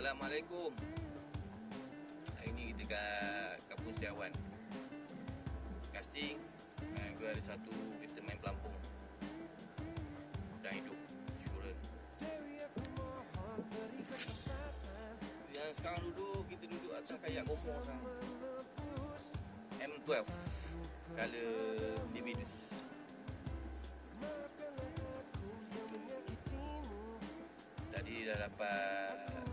Assalamualaikum. Hari ni kita kat Kampung Setiawan. Casting. Uh, gue ada satu kita main pelampung. Dan hidup. Insurans. Yang sekarang duduk, kita duduk atas kayak kompor sekarang. M12. Color Dividus. Tadi dah dapat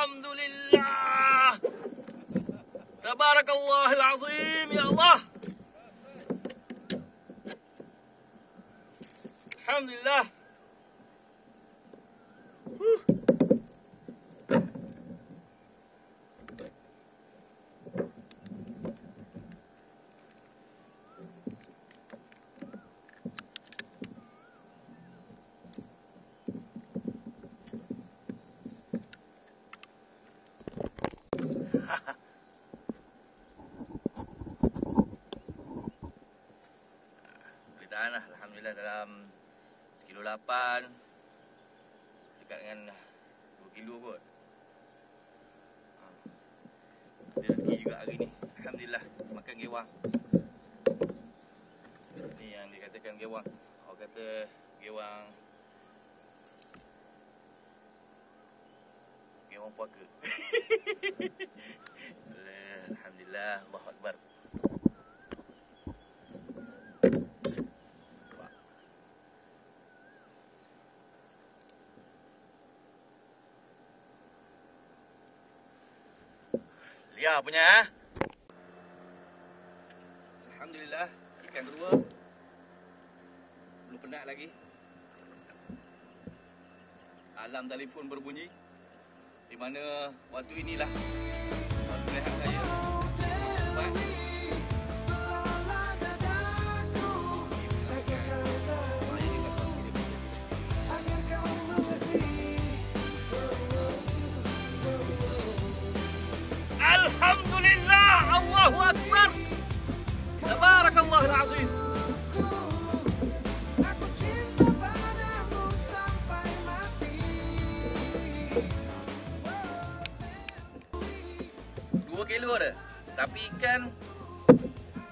Alhamdulillah. Tabarakallah azim ya Allah. Alhamdulillah. Huh. Tahan lah Alhamdulillah dalam Sekilo 8 Dekat dengan 2 kilo kot. Ha. Ada rezeki juga hari ni. Alhamdulillah Makan gewang. Ni yang dikatakan gewang. Orang kata gewang. Gewang puaka. Alhamdulillah Allahu Akbar Lia punya ah. Alhamdulillah ikan kedua belum penat lagi. Alam telefon berbunyi di mana waktu inilah waktu rehat saya. Baik. Kilo ada. Tapi ikan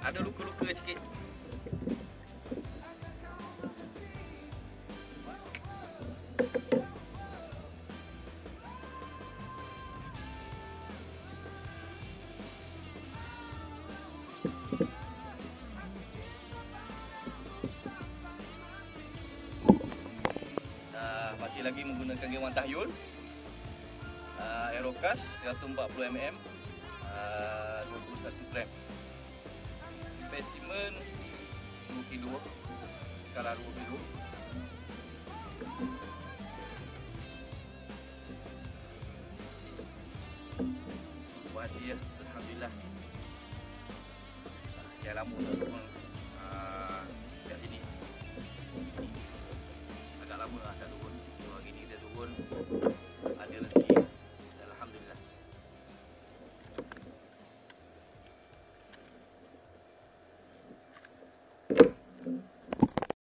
Ada luka-luka sikit. Masih lagi menggunakan gewan tahyul uh, Aerocast 140 skala 2 kilo buat dia Alhamdulillah. Ah, sekian lama dah turun uh, kat sini. Agak lama lah tak turun. Hari ni kita turun